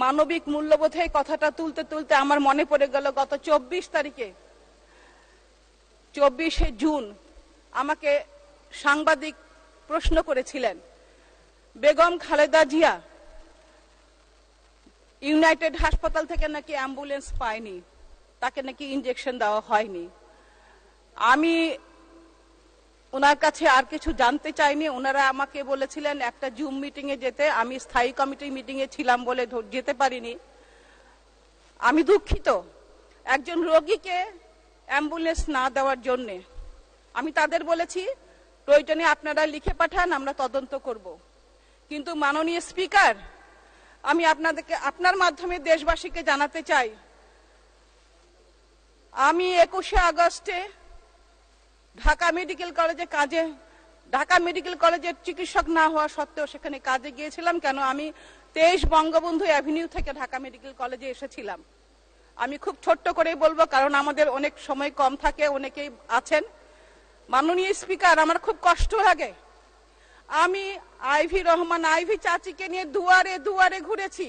মানবিক মূল্যবোধে কথাটা তুলতে তুলতে আমার মনে পড়ে গেল গত চব্বিশ তারিখে, চব্বিশে জুন আমাকে সাংবাদিক প্রশ্ন করেছিলেন, বেগম খালেদা জিয়া ইউনাইটেড হাসপাতাল থেকে নাকি অ্যাম্বুলেন্স পায়নি, তাকে নাকি ইনজেকশন দেওয়া হয়নি। আমি ওনার কাছে আর কিছু জানতে চাইনি। ওনারা আমাকে বলেছিলেন, একটা জুম মিটিং এ যেতে। আমি স্থায়ী কমিটি মিটিং এ ছিলাম বলে যেতে পারিনি। আমি দুঃখিত। একজন রোগীকে অ্যাম্বুলেন্স না দেওয়ার জন্য। আমি তাদের বলেছি প্রয়োজনে আপনারা লিখে পাঠান, আমরা তদন্ত করব। কিন্তু মাননীয় স্পিকার, আমি আপনাদেরকে, আপনার মাধ্যমে দেশবাসীকে জানাতে চাই, আমি একুশে আগস্টে ঢাকা মেডিকেল কলেজে কাজে, ঢাকা মেডিকেল কলেজের চিকিৎসক না হওয়া সত্ত্বেও সেখানে কাজে গিয়েছিলাম। কেন? আমি তেইশ বঙ্গবন্ধু অ্যাভিনিউ থেকে ঢাকা মেডিকেল কলেজে এসেছিলাম। আমি খুব ছোট্ট করেই বলব, কারণ আমাদের অনেক সময় কম থাকে, অনেকেই আছেন। মাননীয় স্পিকার, আমার খুব কষ্ট লাগে। আমি আইভি রহমান, আইভি চাচিকে নিয়ে দুয়ারে দুয়ারে ঘুরেছি।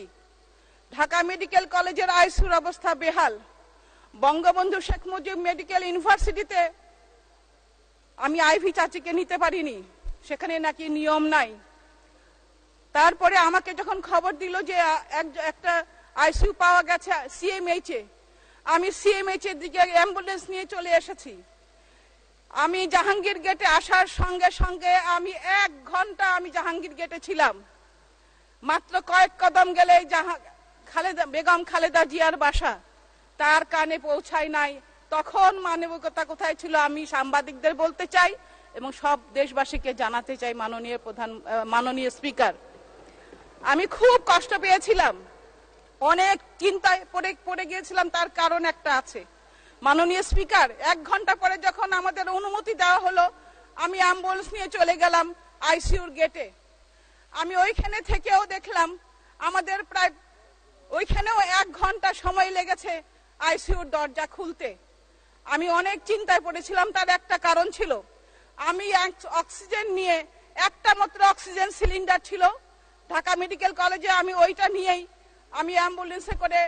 ঢাকা মেডিকেল কলেজের আইসুর অবস্থা বেহাল। বঙ্গবন্ধু শেখ মুজিব মেডিকেল ইউনিভার্সিটিতে আমি আইভি চাচিকে নিতে পারিনি। সেখানে নাকি নিয়ম নাই। তারপরে আমাকে যখন খবর দিল যে এক- একটা আইসিইউ পাওয়া গেছে সিএমএইচ এ, আমি সিএমএইচ এর দিকে অ্যাম্বুলেন্স নিয়ে চলে এসেছি। আমি জাহাঙ্গীর গেটে আসার সঙ্গে সঙ্গে আমি এক ঘণ্টা আমি জাহাঙ্গীর গেটে ছিলাম। মাত্র কয়েক কদম গেলে খালেদা বেগম খালেদা জিয়ার বাসা। তার কানে পৌঁছায় নাই। তখন মানবিকতা কোথায় ছিল আমি সাংবাদিকদের বলতে চাই এবং সব দেশবাসীকে জানাতে চাই মাননীয় প্রধান মাননীয় স্পিকার। আমি খুব কষ্ট পেয়েছিলাম। অনেক চিন্তায় পড়ে পড়ে গিয়েছিলাম, তার কারণ একটা আছে। মাননীয় স্পিকার, এক ঘণ্টা পরে যখন আমাদের অনুমতি দেওয়া হলো, আমি অ্যাম্বুলেন্স নিয়ে চলে গেলাম আইসিইউর গেটে। আমি ওইখানে থেকেও দেখলাম আমাদের প্রায়, ওইখানেও এক ঘণ্টা সময় লেগেছে আইসিইউর দরজা খুলতে। আমি অনেক চিন্তায় পড়েছিলাম, তার একটা কারণ ছিল। আমি অক্সিজেন নিয়ে একটা মাত্র অক্সিজেন সিলিন্ডার ছিল। ঢাকা মেডিকেল কলেজে আমি ওইটা নিয়েই আমি অ্যাম্বুলেন্সে করে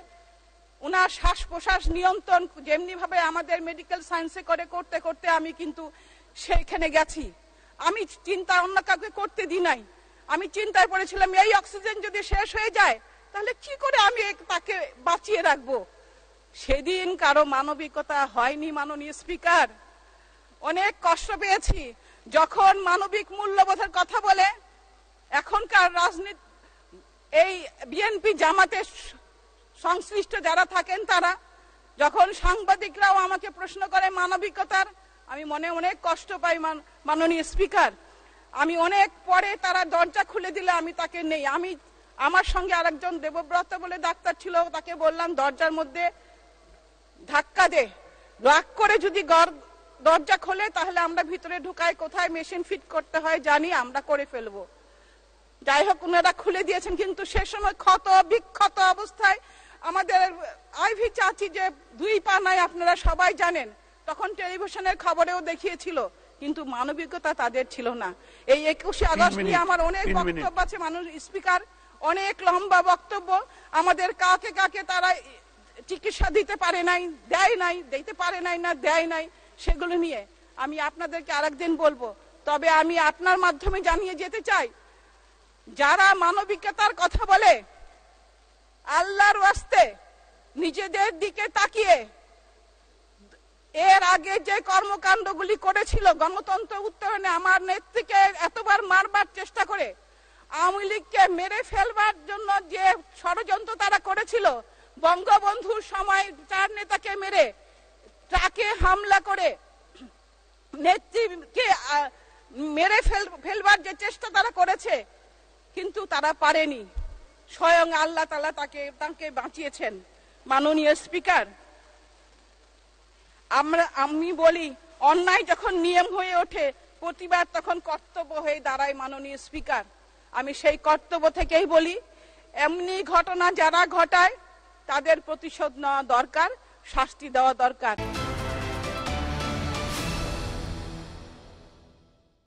ওনার শ্বাস প্রশ্বাস নিয়ন্ত্রণ যেমনি ভাবে আমাদের মেডিকেল সায়েন্সে করে করতে করতে আমি কিন্তু সেইখানে গেছি। আমি চিন্তা অন্য কাউকে করতে দিই নাই। আমি চিন্তায় পড়েছিলাম, এই অক্সিজেন যদি শেষ হয়ে যায়, তাহলে কি করে আমি তাকে বাঁচিয়ে রাখব? সেদিন কারও মানবিকতা হয়নি মাননীয় স্পিকার। অনেক কষ্ট পেয়েছি। যখন মানবিক মূল্যবোধের কথা বলে, এখনকার রাজনীতি এই বিএনপি জামাতের স- সংশ্লিষ্ট যারা থাকেন তারা, যখন সাংবাদিকরাও আমাকে প্রশ্ন করে মানবিকতার, আমি মনে অনেক কষ্ট পাই মান- মাননীয় স্পিকার। আমি অনেক পরে তারা দরজা খুলে দিলে আমি তাকে নেই। আমি আমার সঙ্গে আরেকজন দেবব্রত বলে ডাক্তার ছিল, তাকে বললাম দরজার মধ্যে ধাক্কা দে। রাগ করে যদি গর- দরজা খোলে তাহলে আমরা ভিতরে ঢুকাই কোথায় মেশিন ফিট করতে হয় জানি আমরা করে ফেলব। যাই হোক ওনারা খুলে দিয়েছেন কিন্তু সে সময় ক্ষত বিক্ষত অবস্থায় আমাদের আইভি চাচি যে দুই পা নাই আপনারা সবাই জানেন তখন টেলিভিশনের খবরেও দেখিয়েছিল কিন্তু মানবিকতা তাদের ছিল না। এই একুশে আগস্ট নিয়ে আমার অনেক বক্তব্য আছে মানুষ স্পিকার অনেক লম্বা বক্তব্য। আমাদের কাকে কাকে তারা চিকিৎসা দিতে পারে নাই, দেয় নাই, দিতে পারে নাই না, দেয় নাই, সেগুলো নিয়ে আমি আপনাদেরকে আরেকদিন বলব। তবে আমি আপনার মাধ্যমে জানিয়ে যেতে চাই, যারা মানবিকতার কথা বলে, আল্লাহর ওয়াস্তে নিজেদের দিকে তাকিয়ে, এর আগে যে কর্মকাণ্ডগুলি করেছিল, গণতন্ত্র উত্তরণে আমার নেত্রীকে এতবার মারবার চেষ্টা করে, আওয়ামী লীগকে মেরে ফেলবার জন্য যে ষড়যন্ত্র তারা করেছিল বঙ্গবন্ধুর সময় চার নেতাকে মেরে, ট্রাকে হামলা করে, নেত্রীকে মেরে ফেলবার যে চেষ্টা তারা করেছে, কিন্তু তারা পারেনি। স্বয়ং আল্লাহ তালা তাকে তাকে বাঁচিয়েছেন। মাননীয় স্পিকার, আমরা, আমি বলি, অন্যায় যখন নিয়ম হয়ে ওঠে, প্রতিবাদ তখন কর্তব্য হয়ে দাঁড়ায় মাননীয় স্পিকার। আমি সেই কর্তব্য থেকেই বলি, এমনি ঘটনা যারা ঘটায় তাদের প্রতিশোধ নেওয়া দরকার শাস্তি দেওয়া দরকার।